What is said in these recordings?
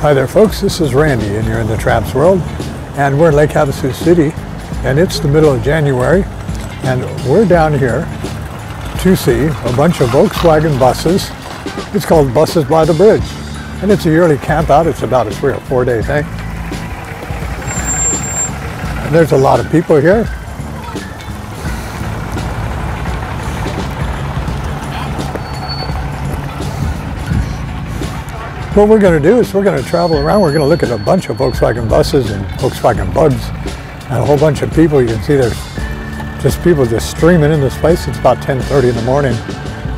Hi there folks, this is Randy and you're in the Tramps World and we're in Lake Havasu City and it's the middle of January and we're down here to see a bunch of Volkswagen buses. It's called Buses by the Bridge and it's a yearly camp out. It's about a three or four day thing. And there's a lot of people here. What we're going to do is we're going to travel around. We're going to look at a bunch of Volkswagen buses and Volkswagen bugs and a whole bunch of people. You can see there's just people just streaming in this place. It's about 10.30 in the morning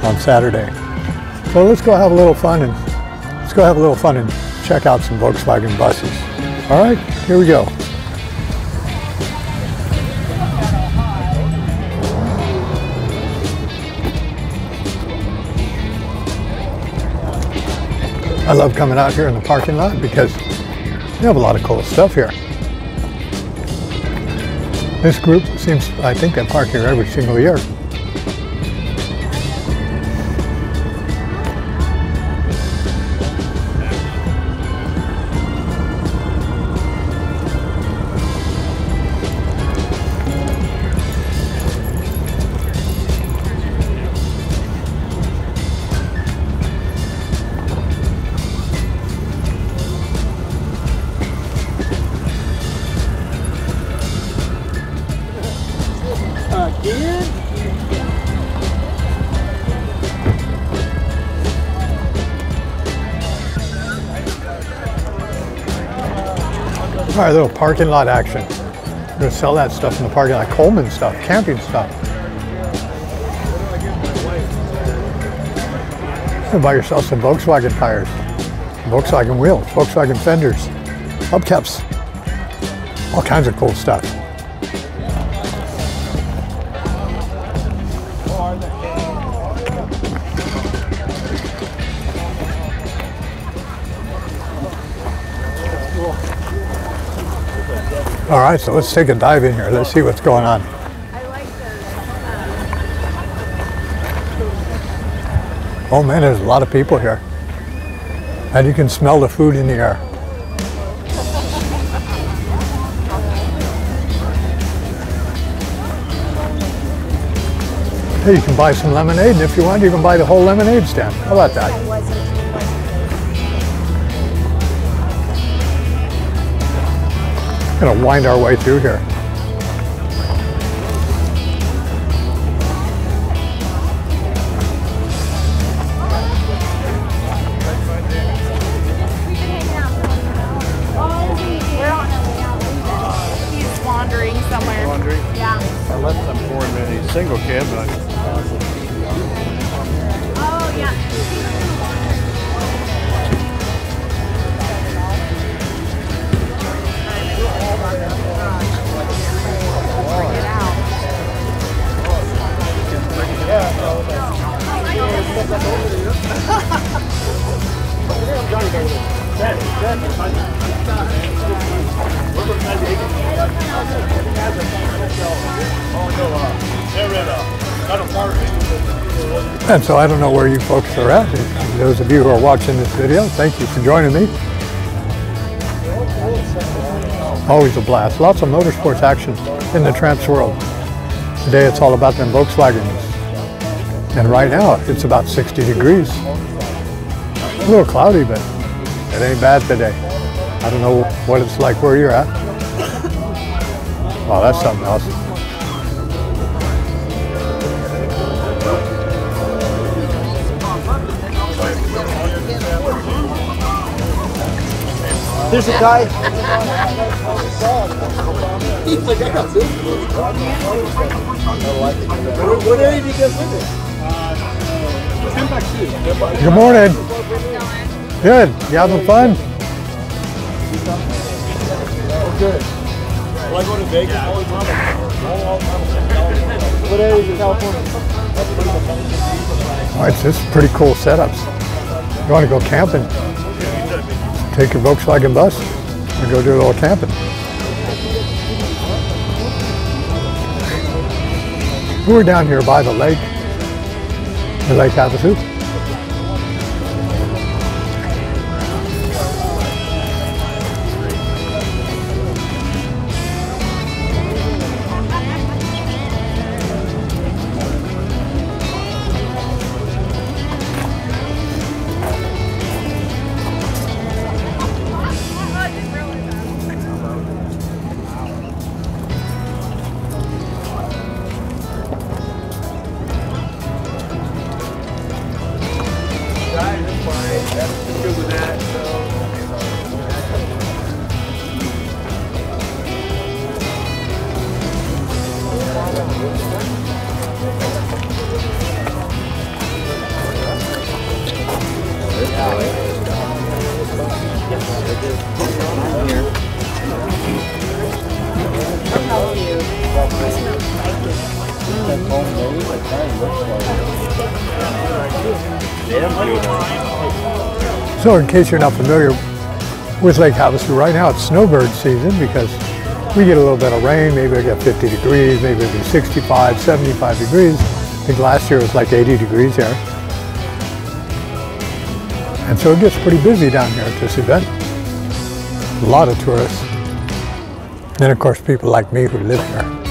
on Saturday. So let's go have a little fun and let's go have a little fun and check out some Volkswagen buses. All right, here we go. I love coming out here in the parking lot because we have a lot of cool stuff here. This group seems, I think they park here every single year. Right, little parking lot action. We're gonna sell that stuff in the parking lot, Coleman stuff, camping stuff. Buy yourself some Volkswagen tires, Volkswagen wheels, Volkswagen fenders, hubcaps, all kinds of cool stuff. All right, so let's take a dive in here. Let's see what's going on. Oh man, there's a lot of people here. And you can smell the food in the air. Hey, you can buy some lemonade, and if you want, you can buy the whole lemonade stand. How about that? Gonna wind our way through here. He's wandering somewhere. Wandering. Yeah. Unless I'm pouring in a single cab, And so I don't know where you folks are at. Those of you who are watching this video, thank you for joining me. Always a blast. Lots of motorsports action in the Tramps world. Today it's all about them Volkswagens. And right now it's about 60 degrees. A little cloudy, but it ain't bad today. I don't know what it's like where you're at. Wow, that's something else. There's a guy. what area do you guys live in? Good morning. Good. You having fun? Good. Well, I go to Vegas. What areas in California? All right, this is pretty cool setups. You want to go camping? Take your Volkswagen bus and go do a little camping. We're down here by the lake, the Lake Havasu. So in case you're not familiar with Lake Havasu, right now it's snowbird season because we get a little bit of rain, maybe we get 50 degrees, maybe it'll be 65, 75 degrees. I think last year it was like 80 degrees here. And so it gets pretty busy down here at this event. A lot of tourists. And of course people like me who live here.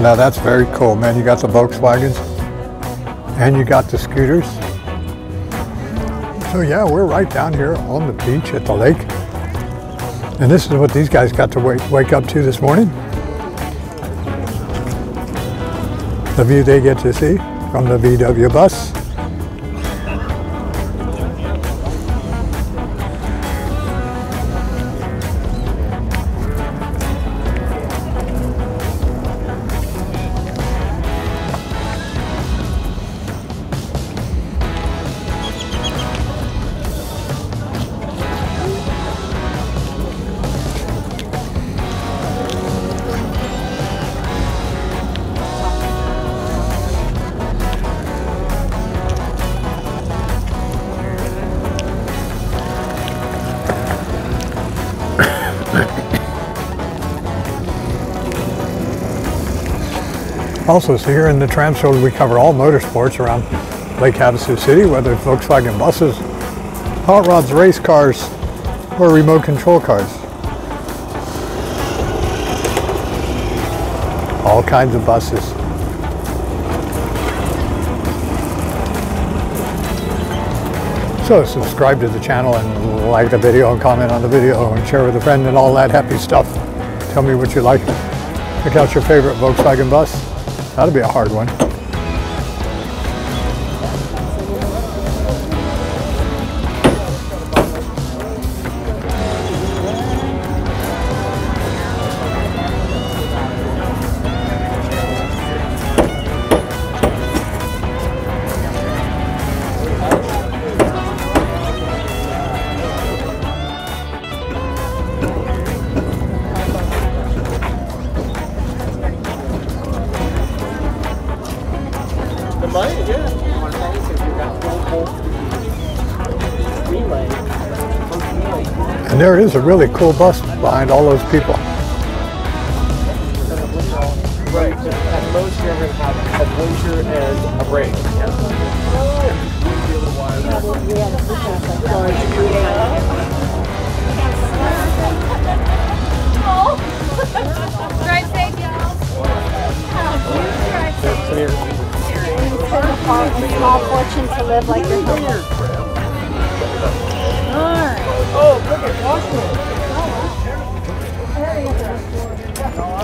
Oh, now that's very cool, man. You got the Volkswagens and you got the scooters. So yeah, we're right down here on the beach at the lake. And this is what these guys got to wake, wake up to this morning. The view they get to see from the VW bus. Also, so here in the Tram Show, we cover all motorsports around Lake Havasu City, whether it's Volkswagen buses, hot rods, race cars, or remote control cars. All kinds of buses. So subscribe to the channel and like the video and comment on the video and share with a friend and all that happy stuff. Tell me what you like. Pick out your favorite Volkswagen bus. That'll be a hard one. There is a really cool bus behind all those people.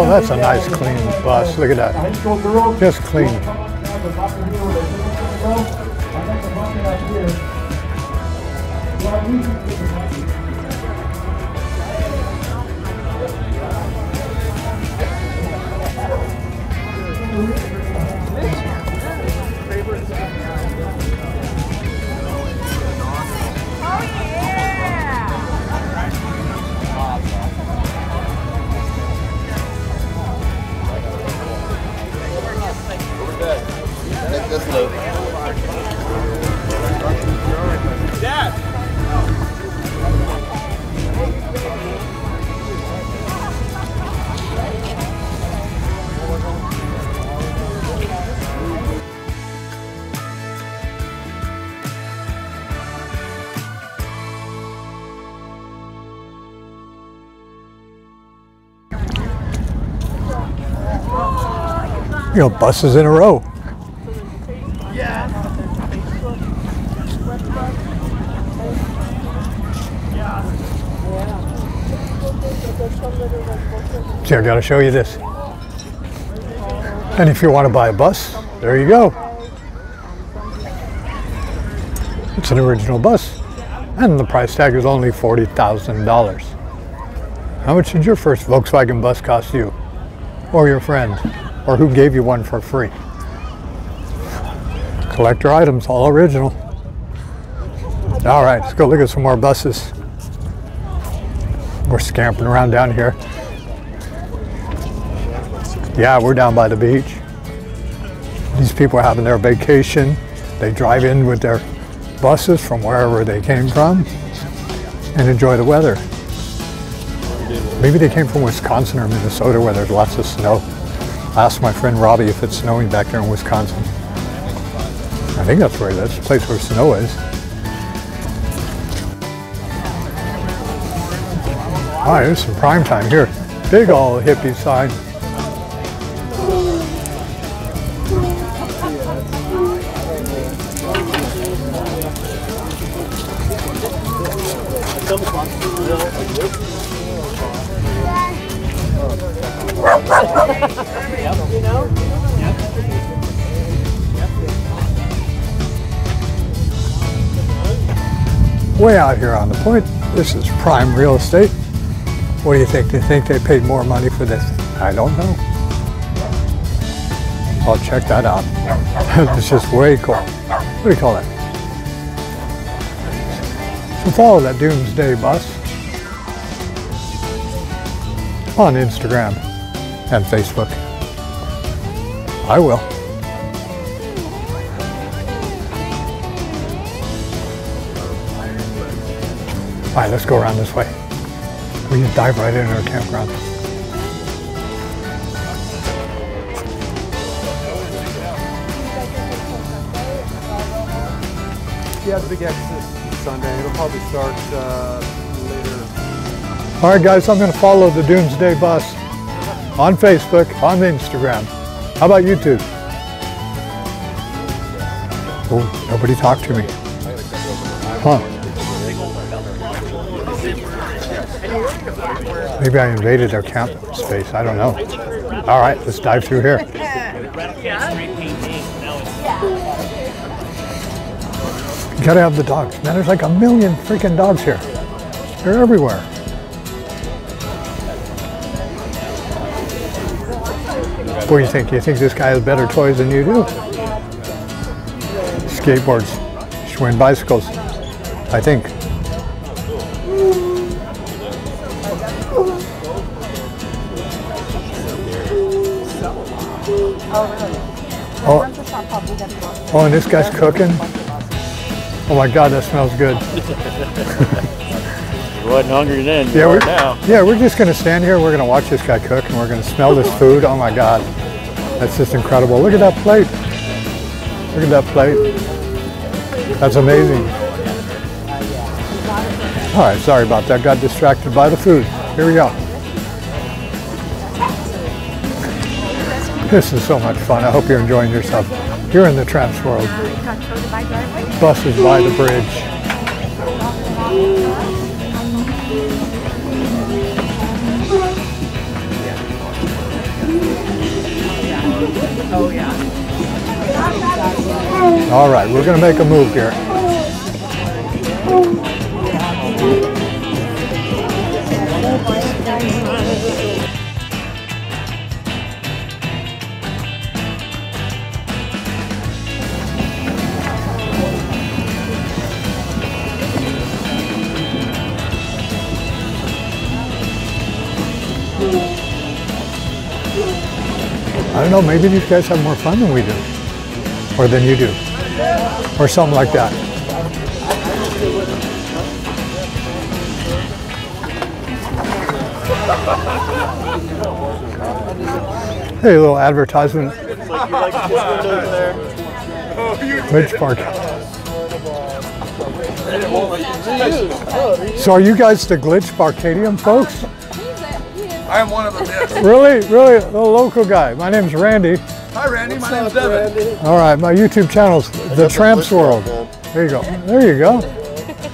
Oh, that's a nice clean bus. Look at that. Just clean. You know, buses in a row. See, I gotta show you this. And if you want to buy a bus, there you go. It's an original bus, and the price tag is only $40,000. How much did your first Volkswagen bus cost you? Or your friend? Or who gave you one for free? Collector items, all original. All right, let's go look at some more buses. We're scampering around down here. Yeah, we're down by the beach. These people are having their vacation. They drive in with their buses from wherever they came from and enjoy the weather. Maybe they came from Wisconsin or Minnesota where there's lots of snow. Asked my friend Robbie if it's snowing back there in Wisconsin. I think that's where that's the place where snow is. All right, there's some prime time here. Big old hippie sign. Out here on the point, this is prime real estate. What do you think? Do you think they paid more money for this? I don't know. I'll check that out. it's just way cool. What do you call that? So follow that Doomsday Bus on Instagram and Facebook. I will. All right, let's go around this way. We just dive right into our campground. Yeah, the big this Sunday. It'll probably start uh, later. All right, guys, I'm going to follow the Doomsday Bus on Facebook, on Instagram. How about YouTube? Oh, nobody talked to me. Huh. Maybe I invaded their camp space. I don't know. All right, let's dive through here. You gotta have the dogs. Man, there's like a million freaking dogs here. They're everywhere. What do you think? Do You think this guy has better toys than you do? Skateboards, Schwinn bicycles, I think. Oh, and this guy's cooking. Oh my God, that smells good. You wasn't hungry then. You Yeah, we're, now. yeah, we're just gonna stand here. We're gonna watch this guy cook, and we're gonna smell this food. Oh my God, that's just incredible. Look at that plate. Look at that plate. That's amazing. All right, sorry about that. Got distracted by the food. Here we go. This is so much fun. I hope you're enjoying yourself. You're in the Tramps world. Buses by the bridge. All right, we're gonna make a move here. Don't know, maybe these guys have more fun than we do. Or than you do. Or something like that. Hey, a little advertisement. Ridge Park. So are you guys the Glitch Barcadium folks? I am one of them, yes. Really, really, the local guy. My name's Randy. Hi, Randy. My name's Devin. All right, my YouTube channel's The Tramps World. There you go. There you go.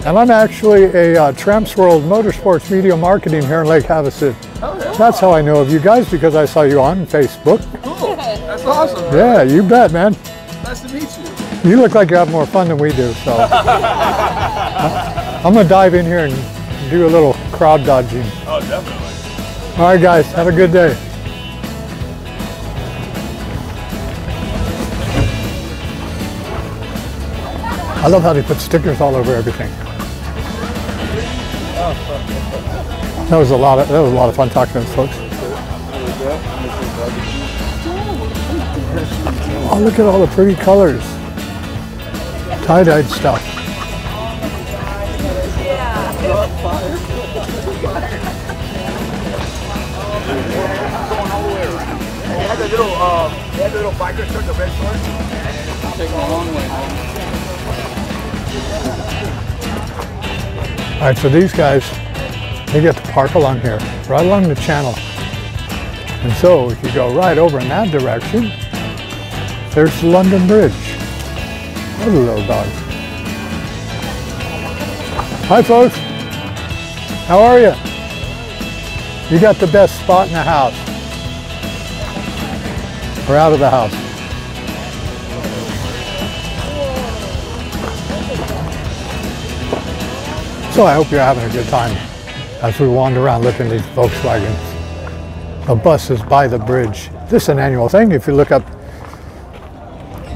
And I'm actually a uh, Tramps World Motorsports Media Marketing here in Lake Havasu. Oh, That's how I know of you guys because I saw you on Facebook. Cool. That's awesome. Yeah, you bet, man. Nice to meet you. You look like you have more fun than we do, so. I'm gonna dive in here and do a little crowd dodging. Oh, definitely. All right, guys, have a good day. I love how they put stickers all over everything. That was a lot of that was a lot of fun talking to those folks. Oh, look at all the pretty colors. Tie-dyed stuff. Little, um, they had the little biker shirt, the red shorts. Taking a long way home. All right, so these guys, they get to park along here, right along the channel. And so if you go right over in that direction, there's the London Bridge. Those are little dogs. Hi folks, how are you? You got the best spot in the house. We're out of the house. So I hope you're having a good time as we wander around looking at these Volkswagens. The bus is by the bridge. This is an annual thing. If you look up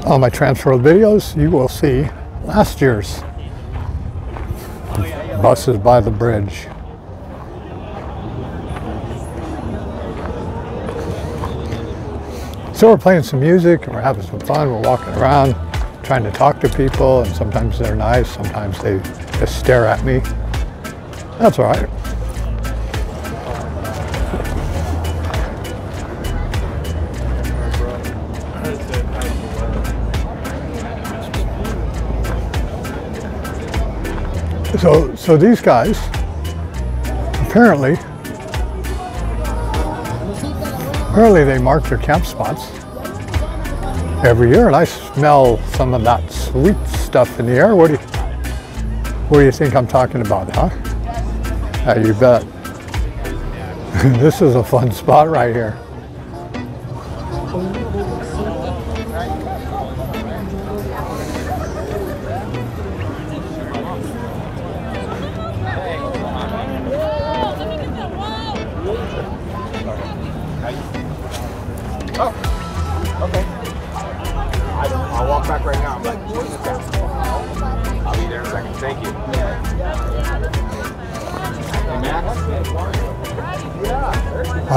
all my transfer videos, you will see last year's buses by the bridge. So we're playing some music and we're having some fun. We're walking around trying to talk to people and sometimes they're nice, sometimes they just stare at me. That's all right. So, so these guys apparently, apparently they mark their camp spots every year, and I smell some of that sweet stuff in the air. What do you, what do you think I'm talking about, huh? Yeah, you bet. this is a fun spot right here.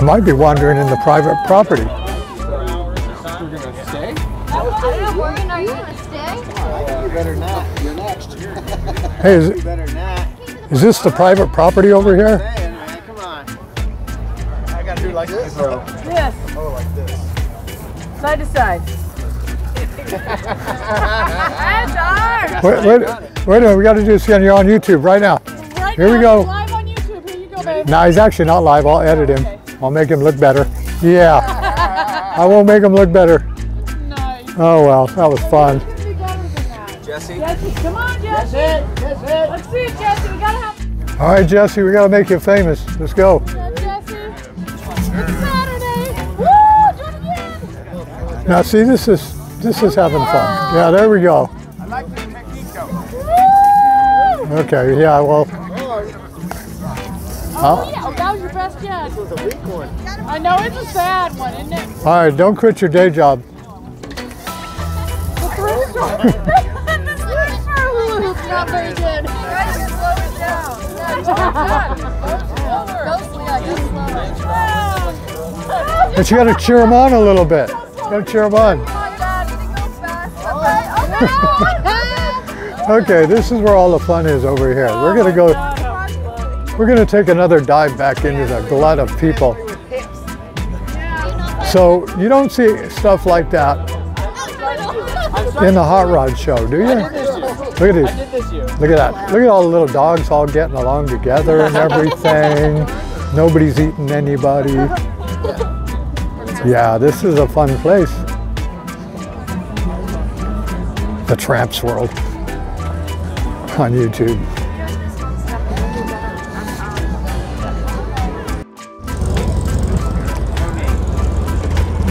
Might be wandering into private property. We're gonna stay? Morgan, are you gonna stay? You better not. You're next. Hey, is, this the private property over here? Come on. I gotta do like this, bro. Yes, Oh, like this. side to side. That's ours. Wait, wait, wait a minute, we got to do this again. You're on YouTube right now. Here we go. you're Live on YouTube. Here you go, babe. No, he's actually not live. I'll edit him. I'll make him look better. Yeah. I won't make him look better. Nice. Oh well, that was fun. It's gonna be better than that. Jesse? Jesse, come on, Jesse. Let's see it, Jesse. We gotta have All right, Jesse, we got to make you famous. Let's go. yeah, Jesse. It's Saturday. Woo! Do it again. Now, see, this is this is having fun. Yeah, there we go. I like the technique though. Okay, yeah, well, Oh, yeah. That was your best yet. This was a weak one. I know it's a sad one, isn't it? all right, don't quit your day job. The three star. the three star loop. Not very good. Guys, you're slowing down. Ghostly, just slow. But you got to cheer them on a little bit. Got to cheer them on. Oh my god, did it go fast? Okay, okay. Okay, this is where all the fun is over here. We're gonna go. We're gonna take another dive back into the glut of people. So you don't see stuff like that in the hot rod show, do you? Look at these. Look at that. Look at all the little dogs all getting along together and everything. Nobody's eating anybody. Yeah, this is a fun place. The Tramps World on YouTube.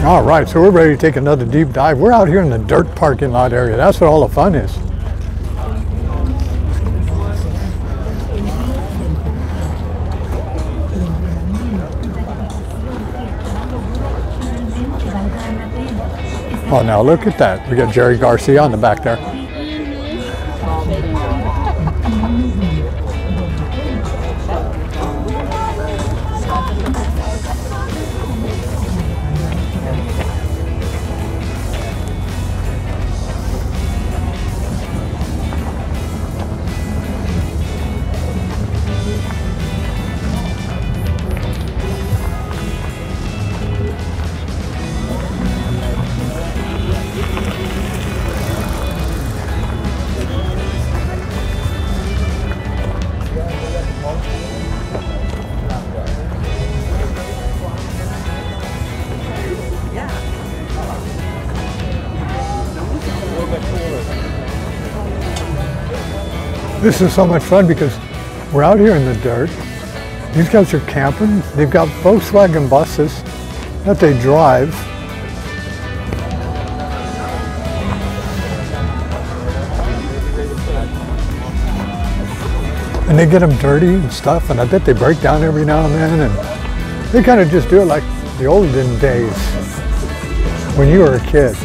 All right, so we're ready to take another deep dive. We're out here in the dirt parking lot area. That's where all the fun is. Oh, now look at that. We got Jerry Garcia on the back there. This is so much fun because we're out here in the dirt. These guys are camping. They've got Volkswagen buses that they drive. And they get them dirty and stuff, and I bet they break down every now and then, and they kind of just do it like the olden days when you were a kid,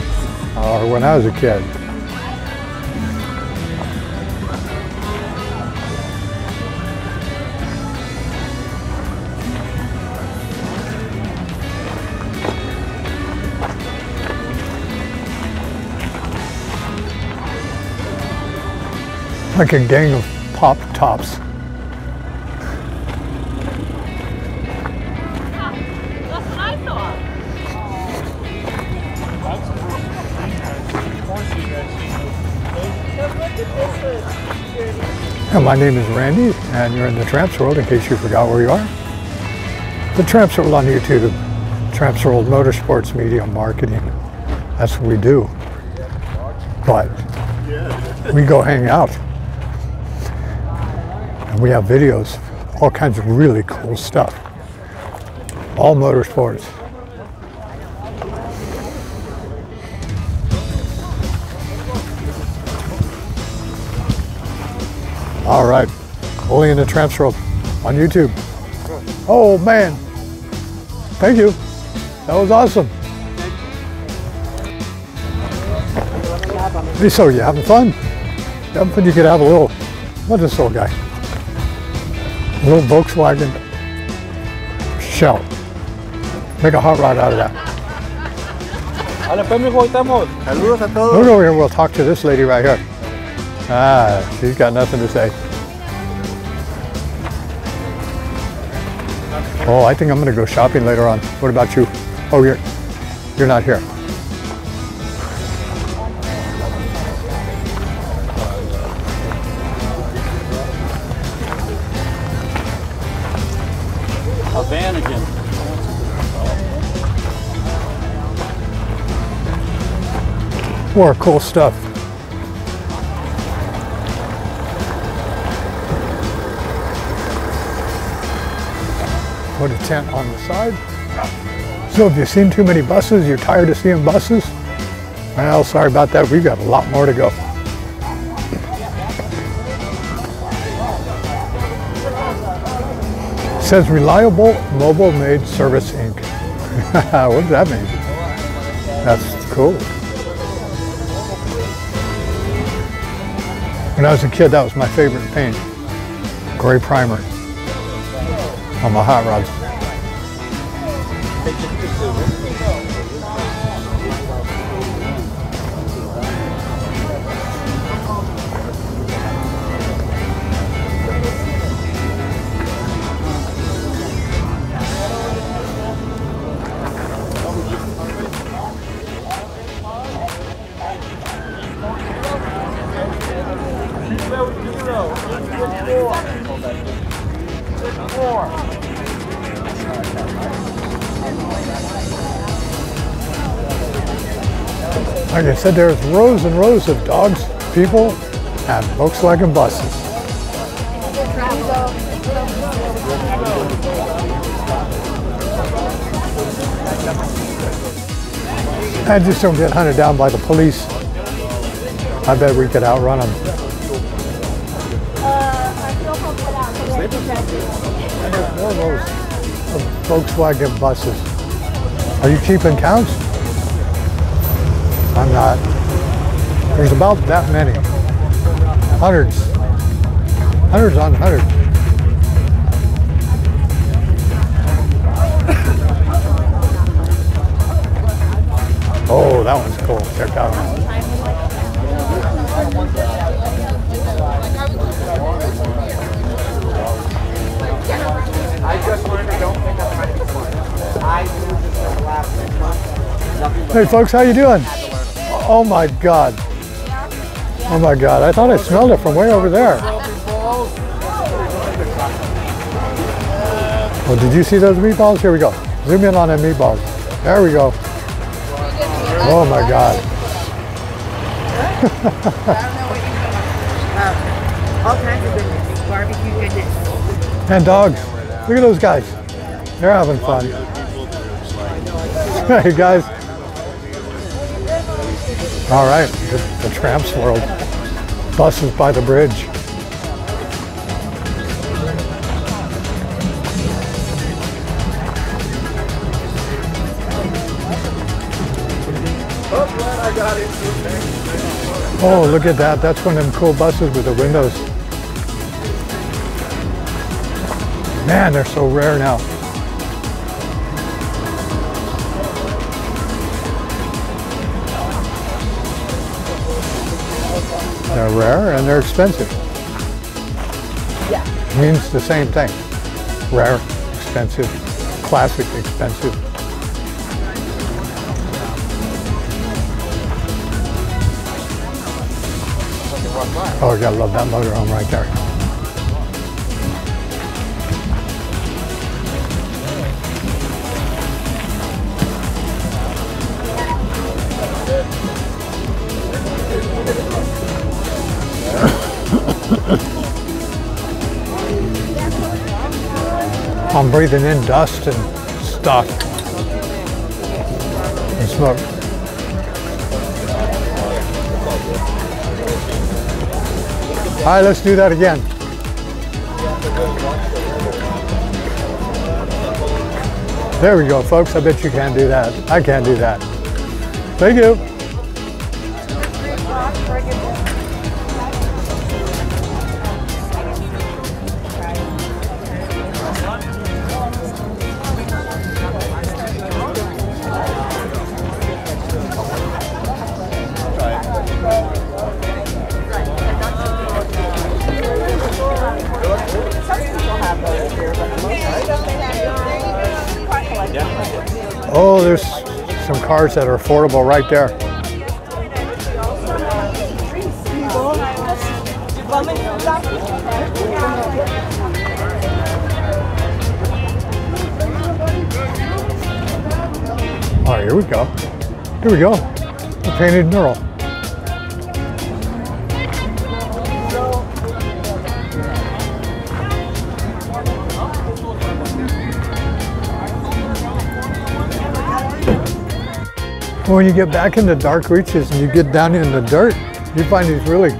or when I was a kid. Like a gang of pop tops. My name is Randy, and you're in the Tramps World, in case you forgot where you are. The Tramps World on YouTube, Tramps World Motorsports Media Marketing. That's what we do. But we go hang out. And we have videos, all kinds of really cool stuff. All motorsports. All right, only in the Tramps World on YouTube. Oh man, thank you. That was awesome. So you having fun? You having fun? You could have a little, what's this little guy? A little Volkswagen shell. Make a hot rod out of that. Dale, pues, mijo, ahí estamos. Saludos a todos. Look over here, we'll talk to this lady right here. Ah, she's got nothing to say. Oh, I think I'm gonna go shopping later on. What about you? Oh, you're, you're not here. More cool stuff. Put a tent on the side. So if you've seen too many buses, you're tired of seeing buses, well, sorry about that. We've got a lot more to go. It says Reliable Mobile Made Service Inc. what does that mean? That's cool. When I was a kid, that was my favorite paint. Gray primer on my hot rods. Like I said, there's rows and rows of dogs, people, and Volkswagen buses. I just don't get hunted down by the police. I bet we could outrun them. There's rows of Volkswagen buses. Are you keeping counts? I'm not. There's about that many. Hundreds. Hundreds on hundreds. Oh, that one's cool. Check that Hey folks, how you doing? Oh my God. Oh my God, I thought I smelled it from way over there. Well, did you see those meatballs? Here we go. Zoom in on them meatballs. There we go. Oh my God. All kinds of. Barbecue. And dogs. Look at those guys. They're having fun. Hey guys. All right, the, the tramps world. Buses by the bridge. Oh, look at that. That's one of them cool buses with the windows. Man, they're so rare now. They're rare and they're expensive. Yeah. Means the same thing. Rare, expensive, classic, expensive. Oh, I gotta love that motorhome right there. I'm breathing in dust and stuff and smoke. All right, let's do that again. There we go, folks. I bet you can do that. I can do that. Thank you. That are affordable right there. All right, here we go. Here we go. A painted mural. When you get back into dark reaches and you get down in the dirt, you find these really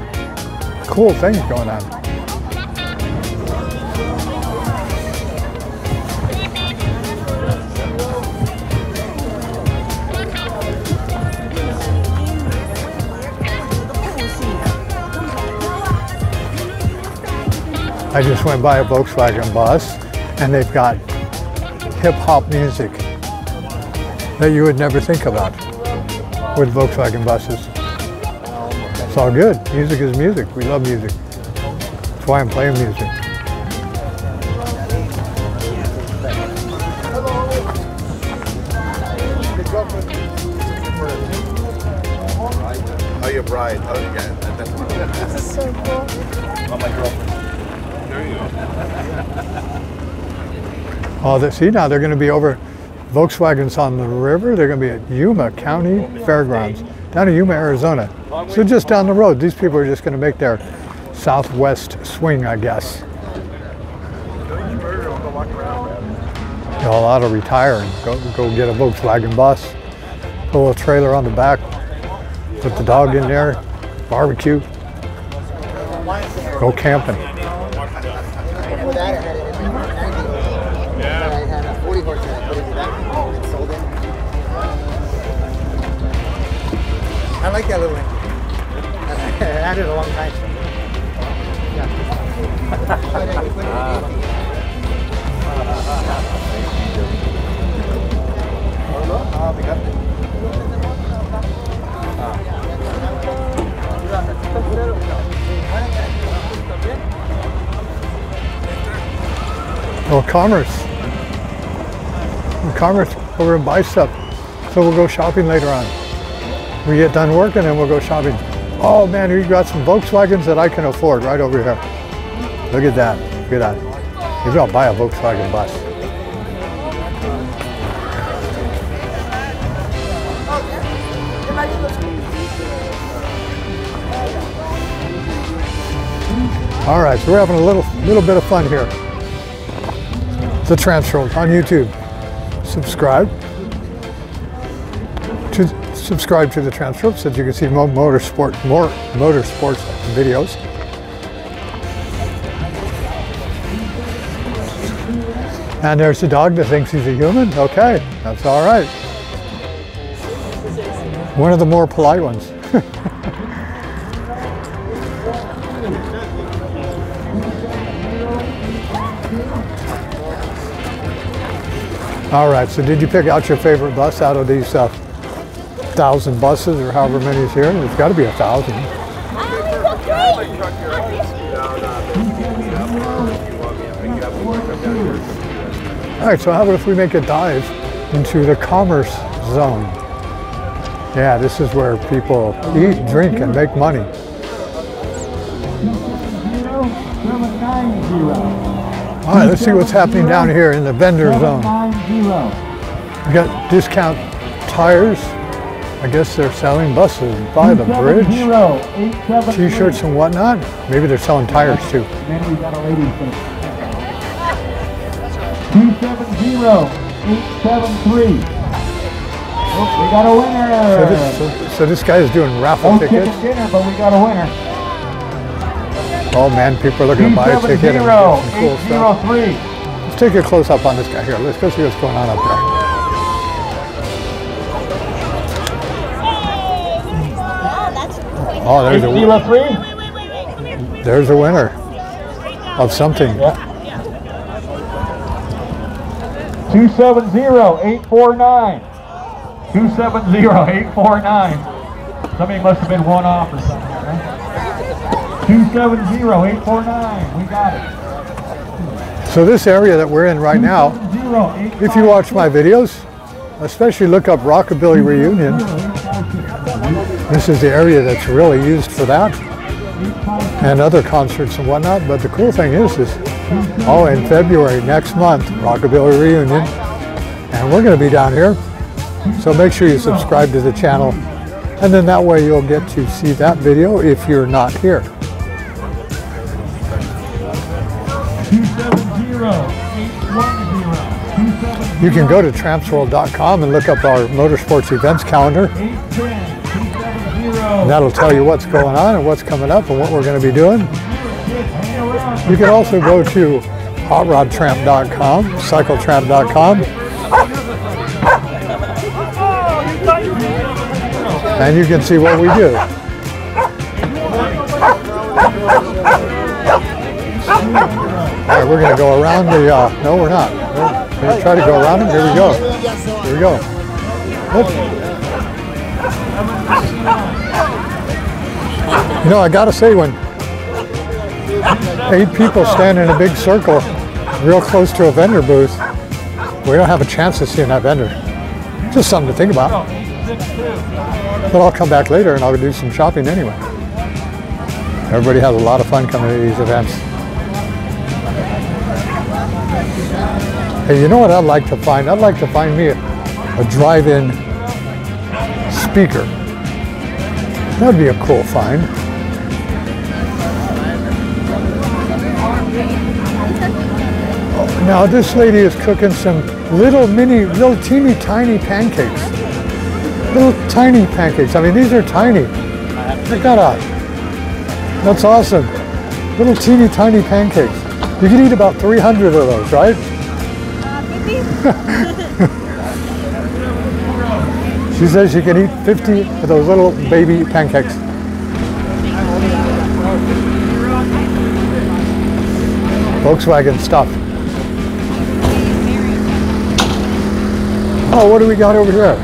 cool things going on. I just went by a Volkswagen bus and they've got hip hop music that you would never think about with Volkswagen buses. It's all good. Music is music. We love music. That's why I'm playing music. Oh, your bride. Oh, yeah. That's This is so cool. oh, my girlfriend. Oh, they, see now they're going to be over Volkswagen's on the river. They're going to be at Yuma County Fairgrounds. down in Yuma, Arizona. So just down the road, these people are just going to make their southwest swing, I guess. They all ought to go, go get a Volkswagen bus, put a little trailer on the back, put the dog in there, barbecue, go camping. Like that little engine. I had it a long time. Well, oh, Commerce. Commerce over in Bicep. So we'll go shopping later on. We get done working and we'll go shopping. Oh man, we got some Volkswagens that I can afford right over here. Look at that. Look at that. Maybe I'll buy a Volkswagen bus. All right, so we're having a little little bit of fun here. The Tramps World on YouTube. Subscribe subscribe to the Tramps World so that you can see more motorsport more motorsports videos. And there's a dog that thinks he's a human. Okay, that's all right. One of the more polite ones. All right, so did you pick out your favorite bus out of these uh, thousand buses or however many is here? There's got to be a thousand. All right, so how about if we make a dive into the commerce zone? Yeah, this is where people eat, drink, and make money. All right, let's see what's happening down here in the vendor zone. We got discount tires. I guess they're selling buses by the bridge, t-shirts and whatnot. Maybe they're selling tires too. Then we got a lady thing. 270 873. Oh, we got a winner. So this, so, so this guy is doing raffle No tickets. dinner, but we got a winner. Oh man, people are looking to buy a ticket and cool stuff. Let's take a close up on this guy here. Let's go see what's going on up there. Oh, there's a 803. there's a winner of something. 270 849. 270 849. Somebody must have been one off or something. Right? 270 849. We got it. So this area that we're in right now, if you watch my videos, especially look up Rockabilly Reunion, this is the area that's really used for that and other concerts and whatnot. But the cool thing is, is oh, in February next month, Rockabilly Reunion, and we're going to be down here. So make sure you subscribe to the channel, and then that way you'll get to see that video if you're not here. 270 You can go to trampsworld.com and look up our motorsports events calendar. 810 270 And that'll tell you what's going on and what's coming up and what we're going to be doing. You can also go to hotrodtramp.com, cycletramp.com, and you can see what we do. All right, we're going to go around the, uh, no, we're not. We're going to try to go around it. Here we go. Here we go. Whoop. You know, I got to say, when eight people stand in a big circle real close to a vendor booth, we don't have a chance of seeing that vendor. Just something to think about. But I'll come back later and I'll do some shopping anyway. Everybody has a lot of fun coming to these events. Hey, you know what I'd like to find? I'd like to find me a, a drive-in speaker. That'd be a cool find. Now this lady is cooking some little mini, little teeny tiny pancakes. Little tiny pancakes. I mean, these are tiny. Check that out. That's awesome. Little teeny tiny pancakes. You can eat about 300 of those, right? She says she can eat 50 of those little baby pancakes. Volkswagen stuff. Oh, what do we got over here?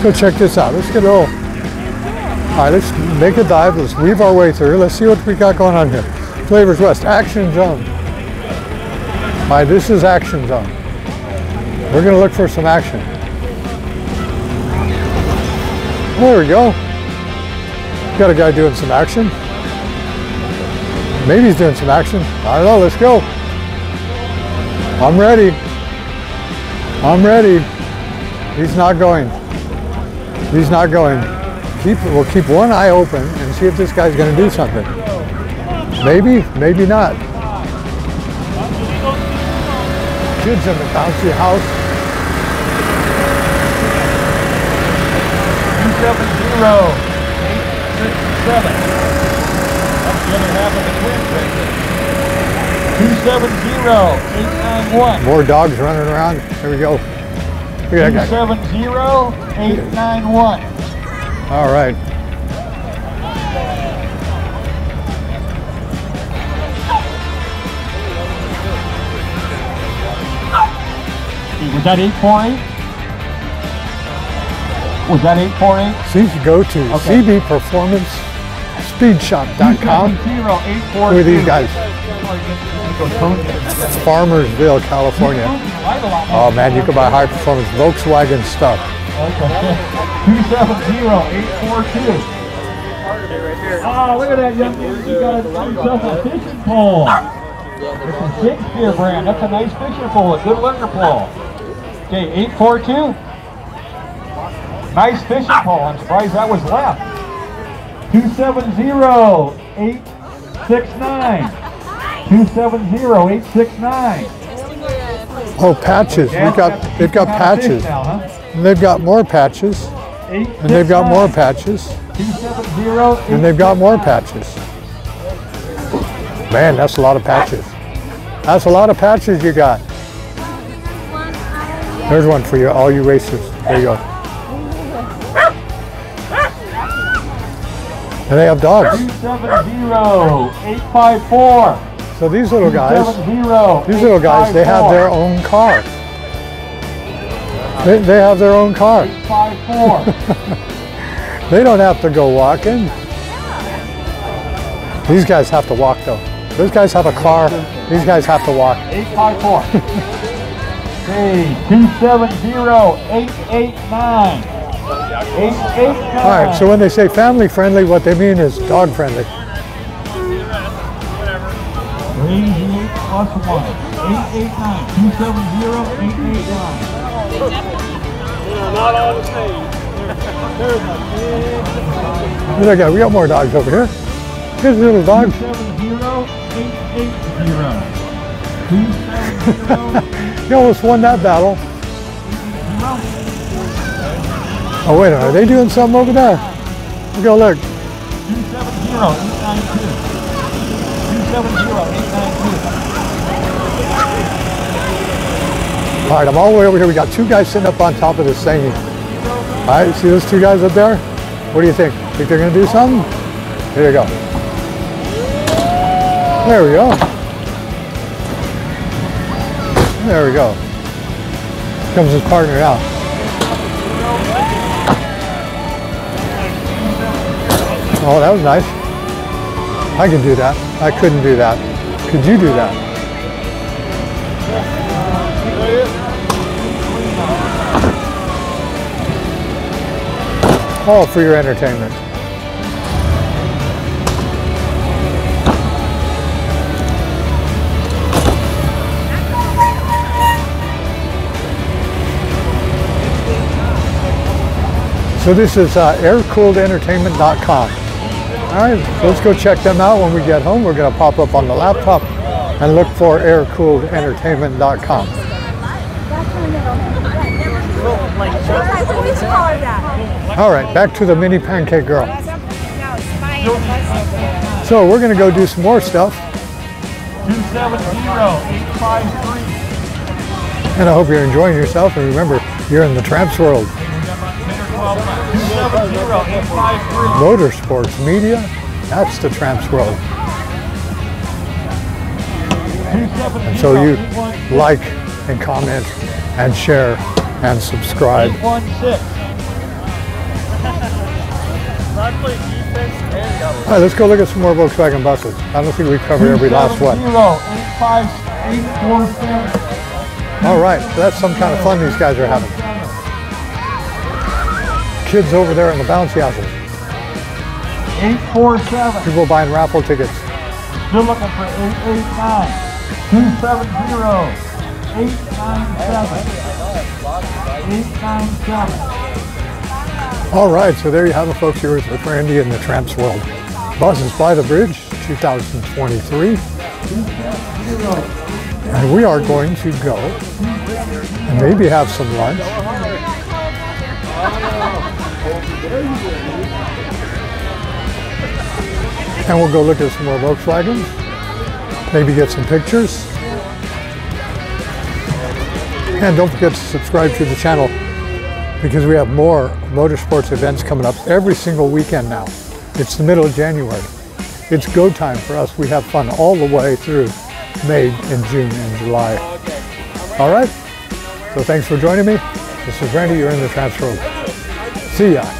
Go check this out. Let's get a little. All right, let's make a dive. Let's weave our way through. Let's see what we got going on here. Flavors West, Action Zone. All right, this is Action Zone. We're going to look for some action. There we go. Got a guy doing some action. Maybe he's doing some action. I don't know. Let's go. I'm ready. I'm ready. He's not going. He's not going. Keep, we'll keep one eye open and see if this guy's going to do something. Maybe, maybe not. Kids in the bouncy house. 270, 867. That's the other half of the twins right there. 270, 891. More dogs running around. There we go. Look at that guy. 270, 891. All right. Was that 848? Was that 848? So you go to Okay. cbperformancespeedshop.com 270, with these guys. 842. Farmersville, California. Oh man, you can buy high performance Volkswagen stuff. Okay. 270, 842. Oh, ah, look at that young man. He got himself a fishing pole. It's a Shakespeare brand. That's a nice fishing pole. A good liquor pole. Okay, 842. Nice fishing pole. I'm surprised that was left. 270, 869. 270, 869. Oh, patches. We got they've got patches. And they've got more patches. And they've got more patches. 270, And they've got more patches. Man, that's a lot of patches. That's a lot of patches you got. There's one for you, all you racers. There you go. And they have dogs. 270, 854. So these little guys, 270, these little guys, they have their own car. They, they have their own car. They don't have to go walking. These guys have to walk though. Those guys have a car. These guys have to walk. 854. Okay, 270, 889. 889. All right, so when they say family friendly, what they mean is dog friendly. Crazy 8 plus 1. 889. 270, 889. Not all the same. We got more dogs over here. Here's a little dog. 270, 880. 270, You almost won that battle. Oh wait are they doing something over there? Go look. 270, 892. 270, 892. All right, I'm all the way over here. We got two guys sitting up on top of this thing. All right, see those two guys up there? What do you think? Think they're gonna do something? Here you go. There we go. There we go. Comes his partner out. Oh, that was nice. I can do that. I couldn't do that. Could you do that? All for your entertainment. So this is uh, aircooledentertainment.com. All right, let's go check them out when we get home. We're going to pop up on the laptop and look for aircooledentertainment.com. All right, back to the mini pancake girl. So we're going to go do some more stuff. 270-853. And I hope you're enjoying yourself. And remember, you're in the Tramps world. 270-853. Motorsports media, that's the Tramps world. And so you like and comment and share and subscribe. 816. All right, let's go look at some more Volkswagen buses. I don't think we covered every last one. 270-857. All right, so that's some kind of fun these guys are having. Kids over there in the bouncy houses. 847. People buying raffle tickets. Still looking for 889. 270. 897. 897. All right, so there you have it, folks. Here is with Randy in the Tramps World. Buses by the Bridge 2023. And we are going to go and maybe have some lunch. And we'll go look at some more Volkswagens. Maybe get some pictures. And don't forget to subscribe to the channel because we have more motorsports events coming up every single weekend now. It's the middle of January. It's go time for us. We have fun all the way through May and June and July. All right. So thanks for joining me. This is Randy. You're in the Tramps World. See ya.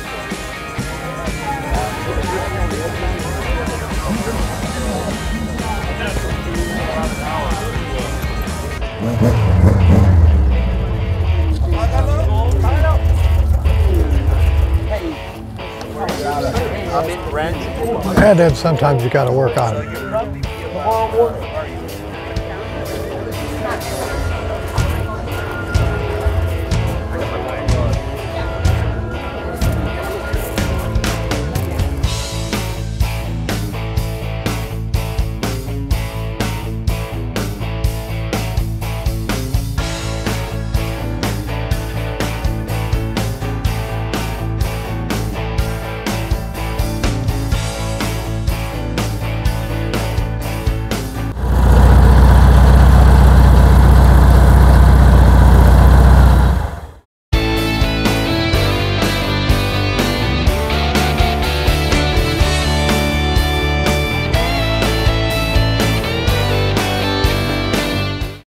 And then sometimes you got to work on it.